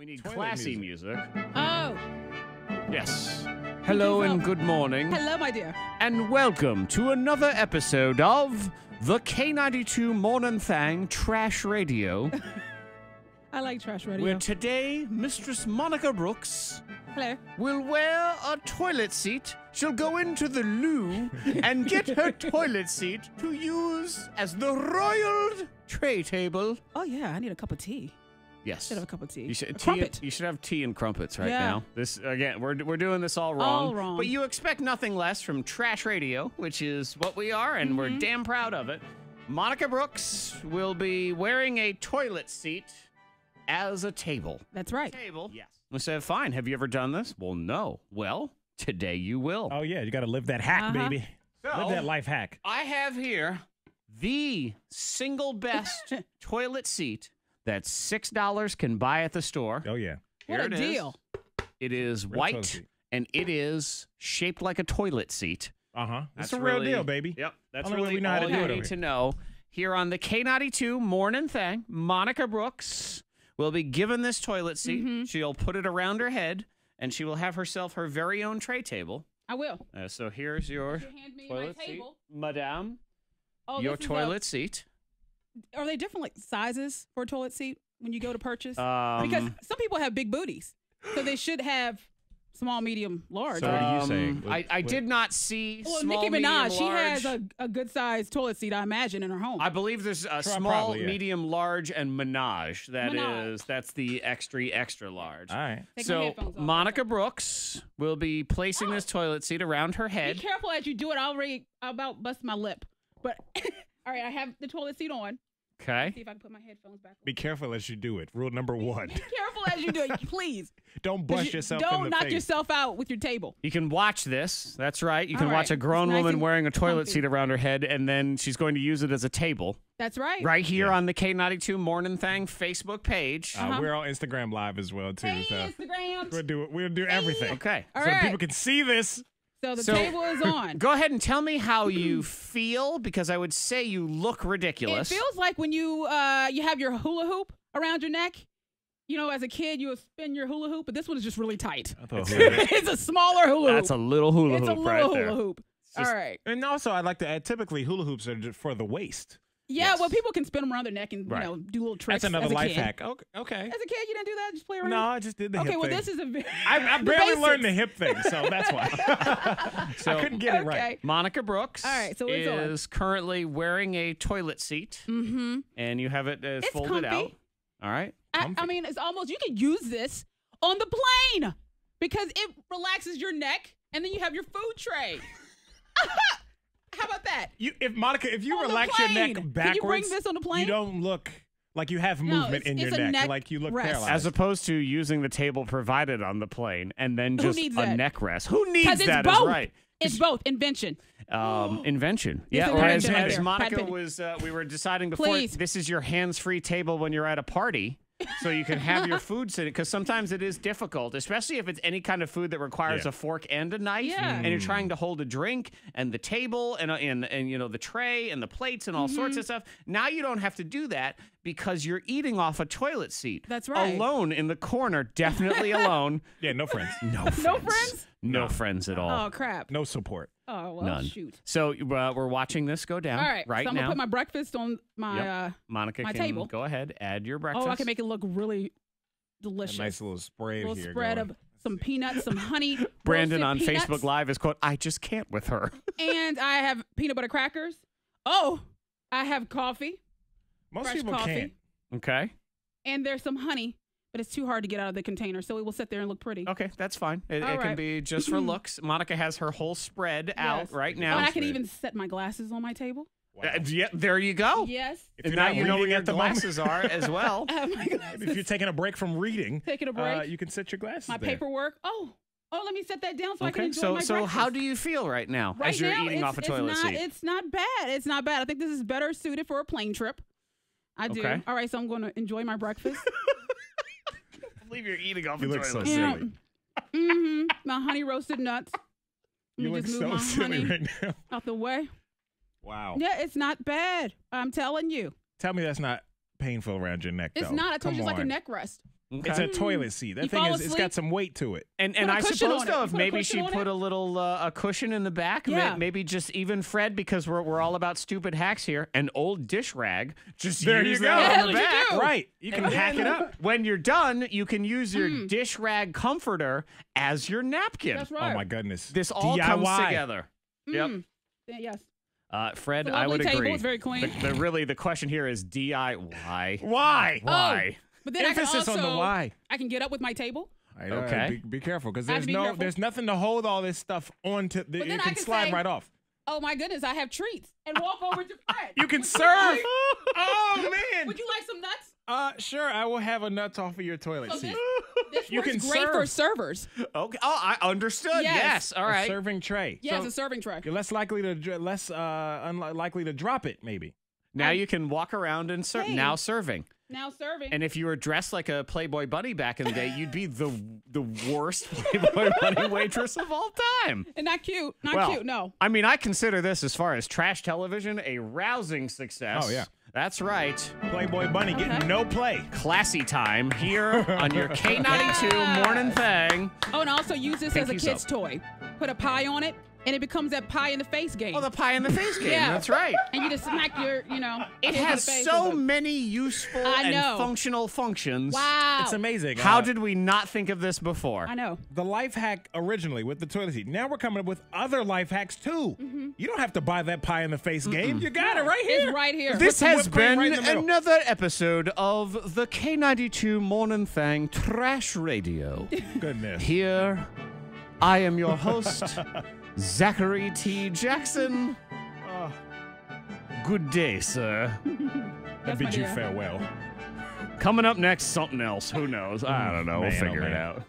We need Toilet classy music. music. Oh, Yes. Hello and good morning. hello, my dear. And welcome to another episode of the K92 Morning Thang Trash Radio, I like trash radio. where today Mistress Monica Brooks hello. will wear a toilet seat. She'll go into the loo and get her toilet seat to use as the royal tray table. Oh yeah, I need a cup of tea. Yes. Should have a cup of tea. You should, tea, crumpet. you should have tea and crumpets right Yeah. now. This again, we're we're doing this all wrong. All wrong. But you expect nothing less from Trash Radio, which is what we are, and we're Mm-hmm. damn proud of it. Monica Brooks will be wearing a toilet seat as a table. That's right. Table. Yes. We said, fine. Have you ever done this? Well, no. Well, today you will. Oh yeah, you got to live that hack, Uh-huh. baby. So- live that life hack. I have here the single best toilet seat that six dollars can buy at the store. Oh yeah. What Here a it is. deal. It is Real white seat. and it is shaped like a toilet seat. Uh huh. That's That's a real really- deal, baby. Yep, that's Only way really we know how to all do you it need to know. Here on the K92 Morning Thang, Monica Brooks will be given this toilet seat. Mm-hmm. She'll put it around her head, and she will have herself her very own tray table. I will. Uh, so here's your You hand me my toilet seat. Madame. Oh, your this is a- toilet seat. Are they different like sizes for a toilet seat when you go to purchase? Um, because some people have big booties, so they should have small, medium, large. So what are you um, saying? I, I did not see well, small, Nicki medium, Minaj, she has a, a good sized toilet seat, I imagine, in her home. I believe there's a Pro- small, probably, yeah. medium, large, and Minaj. That is Minaj. that's the extra extra large. All right. Take so. Monica Brooks will be placing this toilet seat around her head. Be careful as you do it. I already I about bust my lip, but all right, I have the toilet seat on. Okay. See if I can put my headphones back. on. Be careful as you do it. Rule number one: Be careful as you do it, please. don't bust you- yourself Don't in the knock face. yourself out with your table. You can watch this. That's right. You All can watch a grown nice woman wearing a toilet comfy. seat around her head, and then she's going to use it as a table. That's right. Right here Yeah. on the K92 Morning Thang Facebook page. Uh, Uh-huh. We're on Instagram Live as well too. Hey, so Instagram. we'll do we'll do everything. Okay. All so right. people can see this. So the So- table is on. Go ahead and tell me how you feel because I would say you look ridiculous. it feels like when you uh you have your hula hoop around your neck. You know, as a kid, you would spin your hula hoop, but this one is just really tight. I it's a smaller hula hoop. That's a little hula it's hoop a right little there. hula hoop. just- All right. and also, I'd like to add. Typically, hula hoops are just for the waist. Yeah, Yes. well, people can spin them around their neck and Right. you know do little tricks. That's another as a life kid. hack. Okay. okay. As a kid, you didn't do that. Just play around. No, I just did the hip. Okay, hip well, thing. this is a. ve- I, I the barely learned the hip thing, so that's why. So- I couldn't get it right. Okay. Monica Brooks All right, so it's on. is currently wearing a toilet seat, Mm-hmm. and you have it uh, It's folded comfy. out. All right. I, I mean, it's almost you could use this on the plane because it relaxes your neck, and then you have your food tray. How about that? You, if Monica, if you On relax your neck plane. Can you backwards, bring this on the plane? you don't look like you have No, movement it's- in your it's a neck. neck Like you look rest. paralyzed. As opposed to using the table provided on the plane and then just needs a that? neck rest. Who needs Because it's that? Is both. right. It's both invention. Um, invention. It's Yeah, an or as, right as. Monica was, uh, we were deciding before. Please. This is your hands-free table when you're at a party, so you can have your food sitting. Because sometimes it is difficult, especially if it's any kind of food that requires Yeah. a fork and a knife, Yeah. and you're trying to hold a drink and the table and uh, and and you know the tray and the plates and all sorts Mm-hmm. of stuff. Now you don't have to do that because you're eating off a toilet seat. That's right. Alone in the corner, definitely alone. yeah, no friends, No friends. No friends? No No. friends at all. Oh crap! no support. Oh well, None. shoot. So uh, we're watching this go down All right, right so I'm now. gonna put my breakfast on my. Yep. uh Monica my can table. go ahead, add your breakfast. Oh, I can make it look really A delicious. nice little spray little here. spread going. of some peanuts, some honey. Brandon roasted on peanuts, Facebook Live is quote, I just can't with her. and I have peanut butter crackers. Oh, I have coffee, Most fresh people coffee, can't. Okay. and there's some honey, but it's too hard to get out of the container, so it will sit there and look pretty. Okay, that's fine. It, All it can be just for looks. Monica has her whole spread out right Oh, now. and I can even set my glasses on my table. Wow. Uh, yeah, there you go. Yes. If And you're now not you know where your at the moment- glasses are as well. I have my glasses. if you're taking a break from reading, Taking a uh, break. you can set your glasses. my there. paperwork. Oh, oh, let me set that down so I can enjoy so my so breakfast. how do you feel right now right as you're now, eating off a it's toilet not, seat? It's not bad. It's not bad. I think this is better suited for a plane trip. I do. Okay. All right, so I'm going to enjoy my breakfast. I believe you're eating off You a look so silly. mm-hmm. My honey roasted nuts. Let You me look just so move my silly honey right now. out the way. Wow. Yeah, it's not bad. I'm telling you. Tell me that's not painful around your neck. It's though. not. I told Come you it's like a neck rest. It's a toilet seat. That You thing fall is, it's asleep? got some weight to it. And Put and a I cushion suppose on though, if maybe she put it? a little uh, a cushion in the back, Yeah. maybe just even Fred, because we're we're all about stupid hacks here. An old dish rag, just There use you that go. on Yeah, the that's what you Right. You can hack it up. When you're done, you can use your Mm. dish rag comforter as your napkin. That's right. Oh my goodness. This all comes DIY. together. Yep. Mm. Yeah, yes. Uh, Fred, It's a I lovely would table. agree. It's very clean. The, the- really, the question here is DIY. Why? Why? But then Emphasis I can also, on the why. I can get up with my table. I know, Okay. Be, be careful because there's be no, careful. there's nothing to hold all this stuff onto. The, then it can can slide say- right off. Oh my goodness, I have treats and walk over to Fred. You can Would serve. like- oh man. Would you like some nuts? Uh, sure. I will have a nut off of your toilet So seat. this, this You works can great for servers. Okay. Oh, I understood. Yes. Yes. All A serving tray. Yeah, So it's a serving tray. you're less likely to less uh unlikely to drop it maybe. Now you can walk around and serve. Hey. Now serving. Now serving. And if you were dressed like a Playboy bunny back in the day, you'd be the the worst Playboy bunny waitress of all time. And not cute. Not well, cute. No. I mean, I consider this as far as trash television a rousing success. Oh, yeah. That's right. Playboy bunny getting Okay. no play. Classy time here on your K92 Yes. Morning Thang. Oh, and also use this as a kid's soap. toy. Put a pie on it, and it becomes that pie in the face game. Oh, the pie in the face game. Yeah. That's right. and you just smack your, you know. It kid in the has so many useful I and know. functional functions. Wow. It's amazing. How Uh, did we not think of this before? I know. the life hack originally with the toilet seat. Now we're coming up with other life hacks too. You don't have to buy that pie in the face game. You got it right here. It's right here. This has been right in the middle. another episode of the K92 Morning Thang Trash Radio. Goodness. Here, I am your host, Zachary T. Jackson. Oh, Good day, sir. I bid you farewell. Coming up next, something else. Who knows? I hmm. don't know. we'll Man, oh, figure it out.